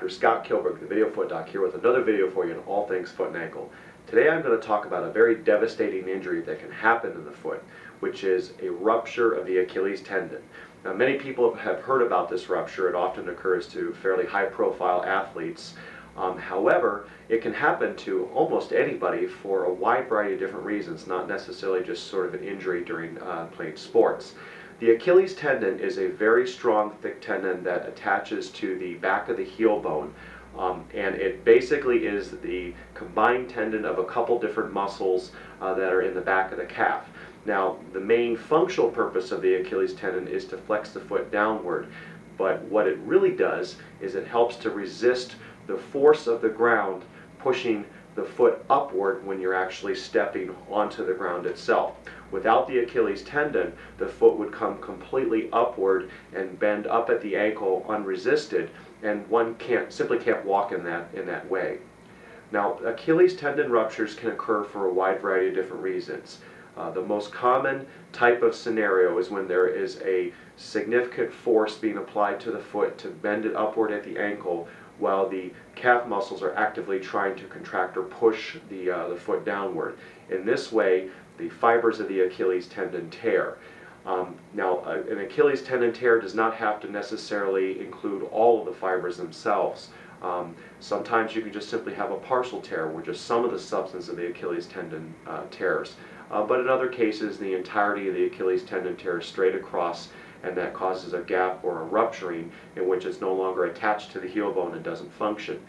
Dr. Scott Kilberg, the Video Foot Doc, here with another video for you on all things foot and ankle. Today I'm going to talk about a very devastating injury that can happen in the foot, which is a rupture of the Achilles tendon. Now many people have heard about this rupture. It often occurs to fairly high-profile athletes. Um, however, it can happen to almost anybody for a wide variety of different reasons, not necessarily just sort of an injury during uh, playing sports. The Achilles tendon is a very strong, thick tendon that attaches to the back of the heel bone. Um, and it basically is the combined tendon of a couple different muscles uh, that are in the back of the calf. Now, the main functional purpose of the Achilles tendon is to flex the foot downward. But what it really does is it helps to resist the force of the ground pushing the foot upward when you're actually stepping onto the ground itself. Without the Achilles tendon, the foot would come completely upward and bend up at the ankle unresisted, and one can't simply can't walk in that in that way. Now, Achilles tendon ruptures can occur for a wide variety of different reasons. Uh, the most common type of scenario is when there is a significant force being applied to the foot to bend it upward at the ankle while the calf muscles are actively trying to contract or push the, uh, the foot downward. In this way, the fibers of the Achilles tendon tear. Um, now, uh, an Achilles tendon tear does not have to necessarily include all of the fibers themselves. Um, sometimes you can just simply have a partial tear where just some of the substance of the Achilles tendon uh, tears. Uh, but in other cases, the entirety of the Achilles tendon tears straight across and that causes a gap or a rupturing in which it's no longer attached to the heel bone and doesn't function.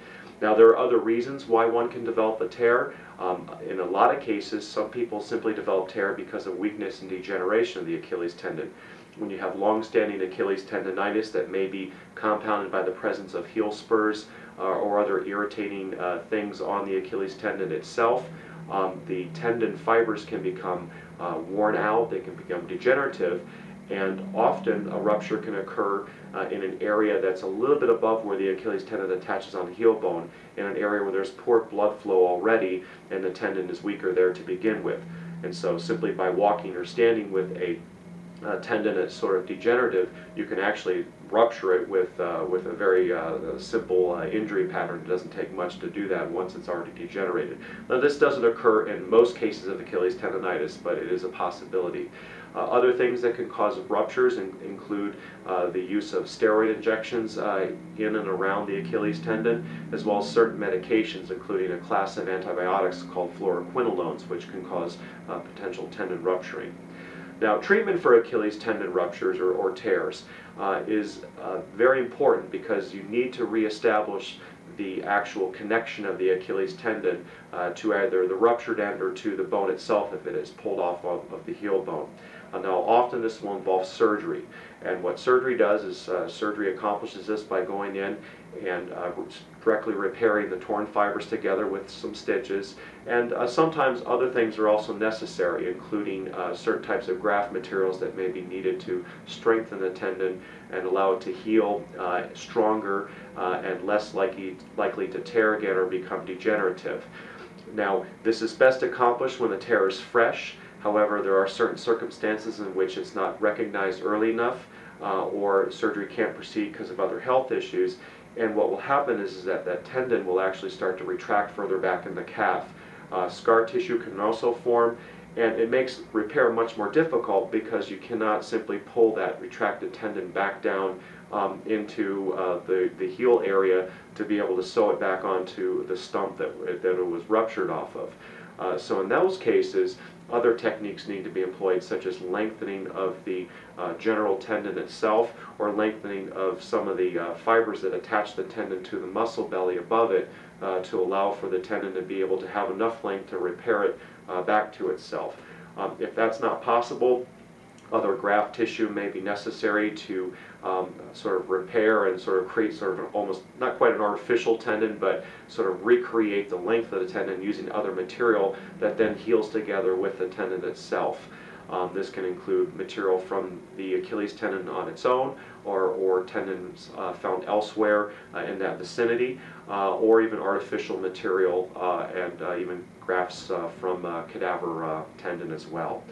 Now there are other reasons why one can develop a tear. Um, in a lot of cases, some people simply develop tear because of weakness and degeneration of the Achilles tendon. When you have long-standing Achilles tendonitis that may be compounded by the presence of heel spurs uh, or other irritating uh, things on the Achilles tendon itself, um, the tendon fibers can become uh, worn out, they can become degenerative, and often a rupture can occur uh, in an area that's a little bit above where the Achilles tendon attaches on the heel bone, in an area where there's poor blood flow already and the tendon is weaker there to begin with. And so simply by walking or standing with a uh, tendon that's sort of degenerative, you can actually rupture it with, uh, with a very uh, simple uh, injury pattern. It doesn't take much to do that once it's already degenerated. Now this doesn't occur in most cases of Achilles tendonitis, but it is a possibility. Uh, other things that can cause ruptures in, include uh, the use of steroid injections uh, in and around the Achilles tendon, as well as certain medications, including a class of antibiotics called fluoroquinolones, which can cause potential tendon rupturing. Now, treatment for Achilles tendon ruptures or, or tears uh, is uh, very important because you need to reestablish the actual connection of the Achilles tendon uh, to either the ruptured end or to the bone itself if it is pulled off of, of the heel bone. Uh, now often this will involve surgery and what surgery does is uh, surgery accomplishes this by going in and uh, directly repairing the torn fibers together with some stitches and uh, sometimes other things are also necessary including uh, certain types of graft materials that may be needed to strengthen the tendon and allow it to heal uh, stronger and less likely, likely to tear again or become degenerative. Now this is best accomplished when the tear is fresh However, there are certain circumstances in which it's not recognized early enough uh, or surgery can't proceed because of other health issues. And what will happen is, is that that tendon will actually start to retract further back in the calf. Uh, scar tissue can also form and it makes repair much more difficult because you cannot simply pull that retracted tendon back down um, into uh, the, the heel area to be able to sew it back onto the stump that, that it was ruptured off of. Uh, so in those cases, other techniques need to be employed, such as lengthening of the uh, general tendon itself or lengthening of some of the uh, fibers that attach the tendon to the muscle belly above it uh, to allow for the tendon to be able to have enough length to repair it uh, back to itself. Um, if that's not possible, other graft tissue may be necessary to um, sort of repair and sort of create sort of an almost, not quite an artificial tendon, but sort of recreate the length of the tendon using other material that then heals together with the tendon itself. Um, this can include material from the Achilles tendon on its own or, or tendons uh, found elsewhere uh, in that vicinity uh, or even artificial material uh, and uh, even grafts uh, from cadaver tendon as well.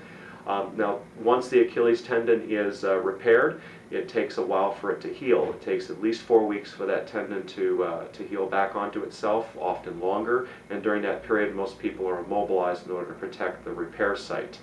Um, now, once the Achilles tendon is uh, repaired, it takes a while for it to heal. It takes at least four weeks for that tendon to, uh, to heal back onto itself, often longer, and during that period most people are immobilized in order to protect the repair site.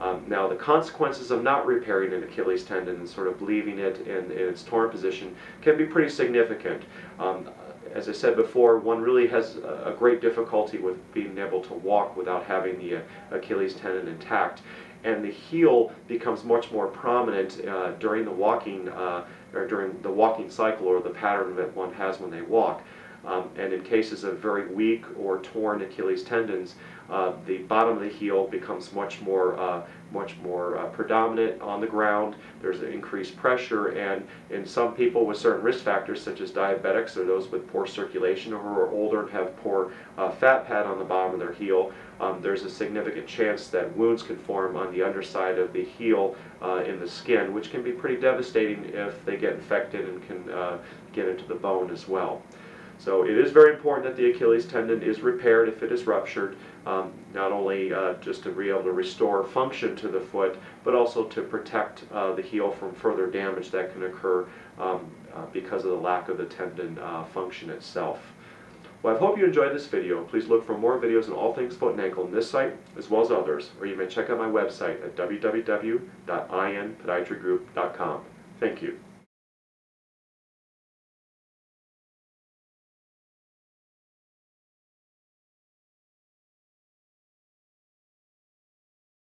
Um, now the consequences of not repairing an Achilles tendon and sort of leaving it in, in its torn position can be pretty significant. Um, as I said before, one really has a great difficulty with being able to walk without having the uh, Achilles tendon intact and the heel becomes much more prominent uh, during the walking uh, or during the walking cycle or the pattern that one has when they walk. Um, and in cases of very weak or torn Achilles tendons, uh, the bottom of the heel becomes much more, uh, much more uh, predominant on the ground. There's an increased pressure, and in some people with certain risk factors, such as diabetics or those with poor circulation or who are older and have poor uh, fat pad on the bottom of their heel, um, there's a significant chance that wounds can form on the underside of the heel uh, in the skin, which can be pretty devastating if they get infected and can uh, get into the bone as well. So it is very important that the Achilles tendon is repaired if it is ruptured, um, not only uh, just to be able to restore function to the foot, but also to protect uh, the heel from further damage that can occur um, uh, because of the lack of the tendon uh, function itself. Well, I hope you enjoyed this video. Please look for more videos on all things foot and ankle on this site, as well as others, or you may check out my website at www.inpodiatrygroup.com. Thank you.